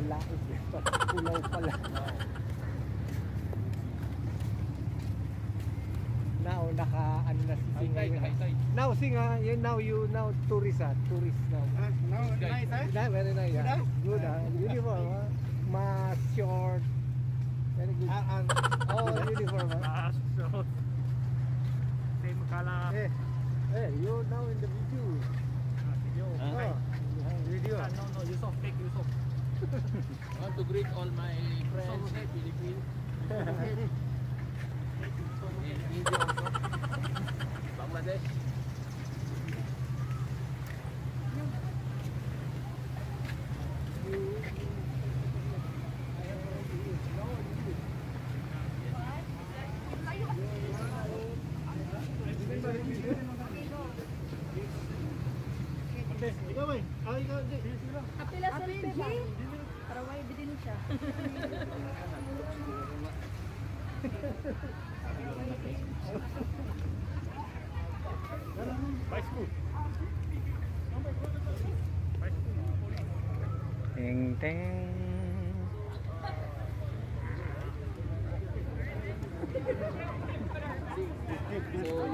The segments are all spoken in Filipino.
palau, pulau pala. Now, naka, ano na si Singa yun. Now, Singa, you, now you, now tourist ah, tourist now. now, nice, eh? Yeah, very nice. Good, ah. ah? Good, ah. Uniform, ah. Mask, short. Very good. Ah, ah. oh, uniform, ah. Ah, so same color. Eh, eh, you now in the video. Ah, video. Oh, video. Ah, no, no, Yusuf, fake Yusuf. Want to greet all my friends in Philippines. Karawai bide ni siya. Teng teng. Oh,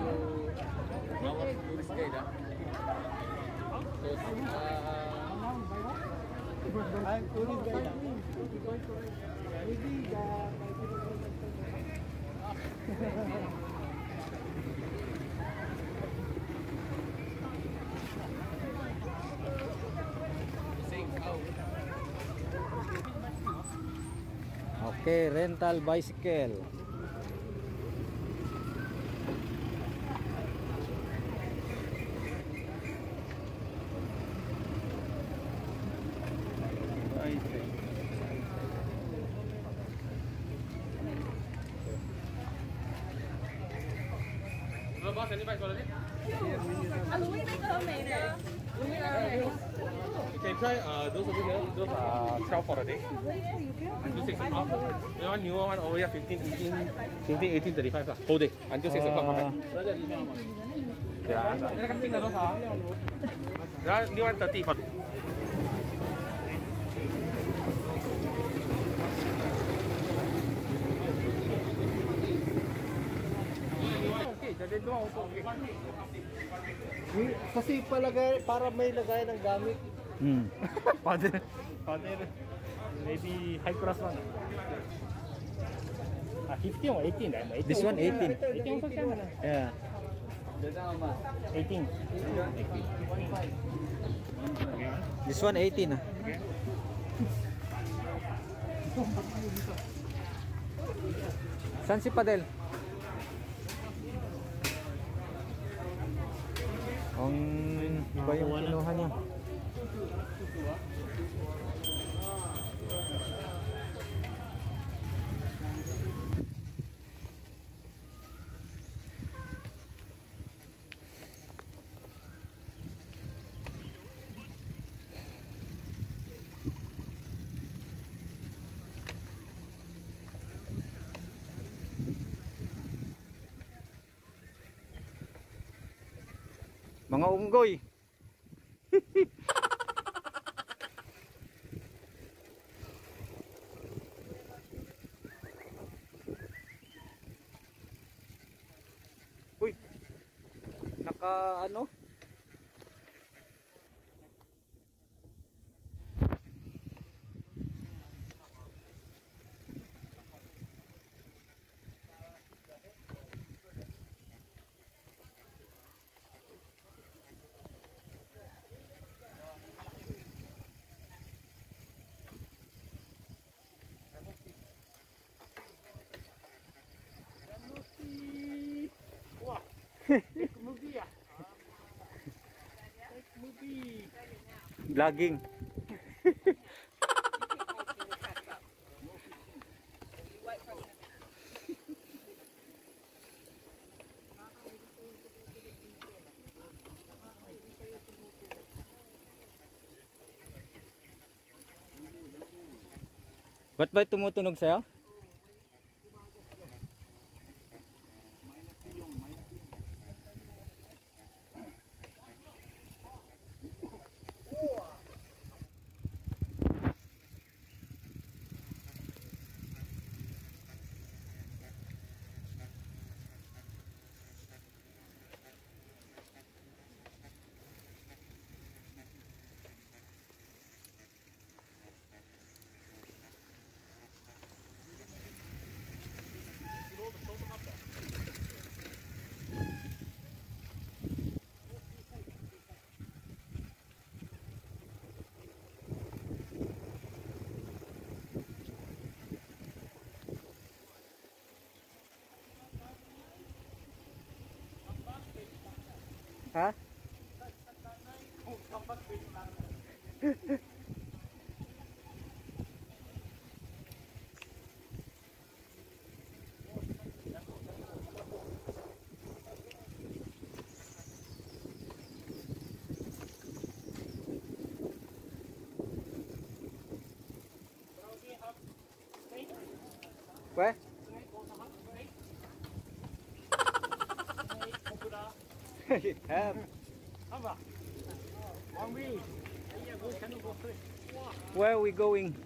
berapa tulis gaya dah? Tuh. I'm going to Maybe Okay, rental bicycle. Can you try uh, those over here? Those are uh, 12 for a day. Until 6 o'clock. You want newer one over here? 15, 18, 15, 18, 35. Uh, whole day. Until 6 o'clock. Uh, yeah. yeah. Okay. Wi- Kasi palagay, para may lagay ng gamit. Hmm. Father, father, maybe high class one. Ah, 15 or 18 right? 18. This one 18. 18 also can. Yeah. 18. This one 18 ah. Saan si Padel? Ang iba yung kinuha niya. Mga unggoy. Uy. Naka ano? vlogging. Ba't ba tumutunog sa'yo? hả Where? Where are we going?